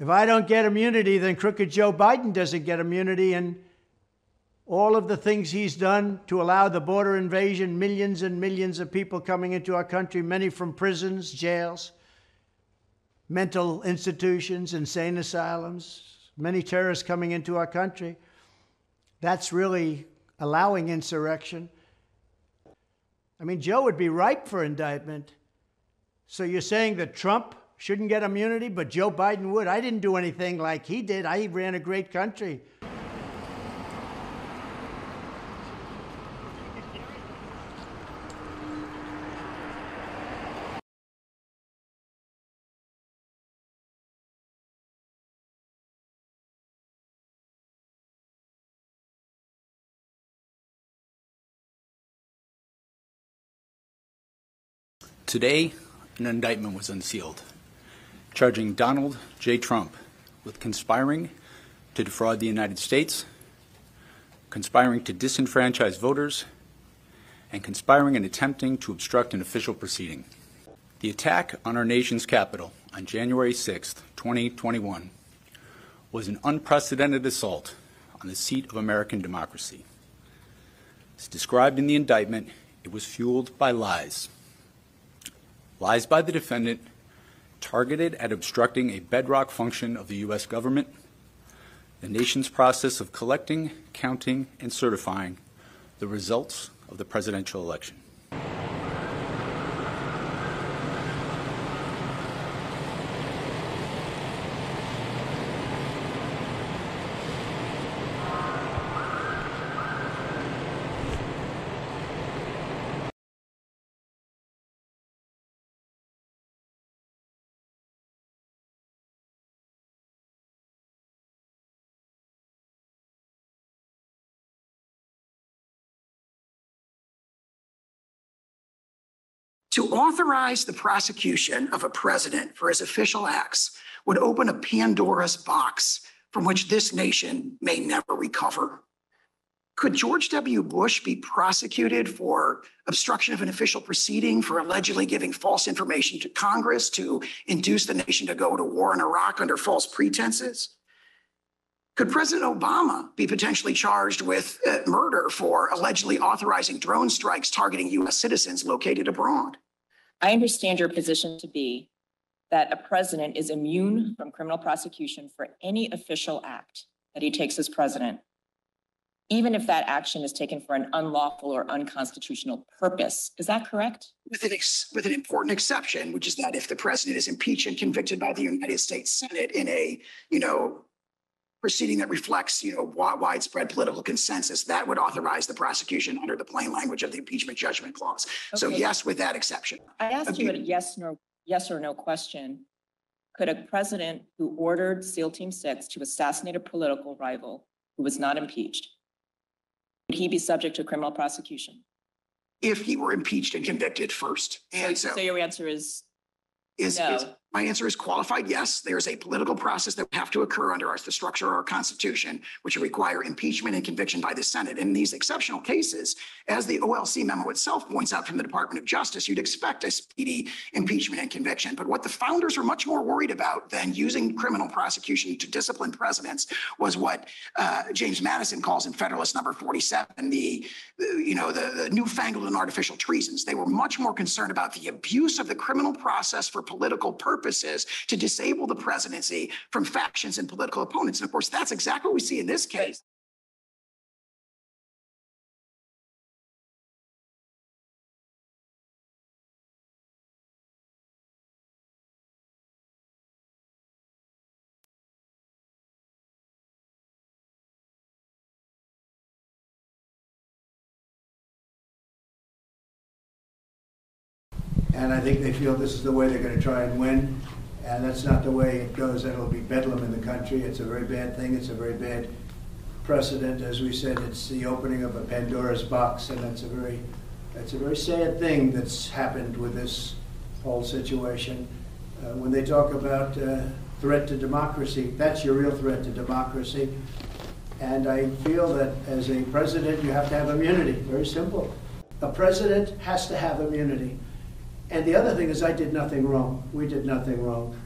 If I don't get immunity, then crooked Joe Biden doesn't get immunity. And all of the things he's done to allow the border invasion, millions and millions of people coming into our country, many from prisons, jails, mental institutions, insane asylums, many terrorists coming into our country. That's really allowing insurrection. I mean, Joe would be ripe for indictment. So you're saying that Trump shouldn't get immunity, but Joe Biden would. I didn't do anything like he did. I ran a great country. Today, an indictment was unsealed charging Donald J. Trump with conspiring to defraud the United States, conspiring to disenfranchise voters, and conspiring and attempting to obstruct an official proceeding. The attack on our nation's Capitol on January 6, 2021, was an unprecedented assault on the seat of American democracy. As described in the indictment, it was fueled by lies. Lies by the defendant targeted at obstructing a bedrock function of the U.S. government, the nation's process of collecting, counting, and certifying the results of the presidential election. To authorize the prosecution of a president for his official acts would open a Pandora's box from which this nation may never recover. Could George W. Bush be prosecuted for obstruction of an official proceeding for allegedly giving false information to Congress to induce the nation to go to war in Iraq under false pretenses? Could President Obama be potentially charged with uh, murder for allegedly authorizing drone strikes targeting U.S. citizens located abroad? I understand your position to be that a president is immune from criminal prosecution for any official act that he takes as president, even if that action is taken for an unlawful or unconstitutional purpose. Is that correct? With an, ex- with an important exception, which is that if the president is impeached and convicted by the United States Senate in a, you know, proceeding that reflects, you know, widespread political consensus, that would authorize the prosecution under the plain language of the impeachment judgment clause. So yes, with that exception. I asked you a yes, no, yes or no question. Could a president who ordered SEAL Team Six to assassinate a political rival who was not impeached, would he be subject to criminal prosecution? If he were impeached and convicted first. And so So your answer is is, is, no. My answer is qualified, yes. There's a political process that would have to occur under our, the structure of our constitution, which would require impeachment and conviction by the Senate. In these exceptional cases, as the OLC memo itself points out from the Department of Justice, you'd expect a speedy impeachment and conviction. But what the founders were much more worried about than using criminal prosecution to discipline presidents was what uh, James Madison calls in Federalist number 47, the, the, you know, the, the newfangled and artificial treasons. They were much more concerned about the abuse of the criminal process for political purposes to disable the presidency from factions and political opponents. And of course, that's exactly what we see in this case. And I think they feel this is the way they're going to try and win. And that's not the way it goes. That'll be bedlam in the country. It's a very bad thing. It's a very bad precedent. As we said, it's the opening of a Pandora's box, and that's a very, that's a very sad thing that's happened with this whole situation. Uh, when they talk about uh, threat to democracy, that's your real threat to democracy. And I feel that as a president, you have to have immunity. Very simple. A president has to have immunity. And the other thing is, I did nothing wrong. We did nothing wrong.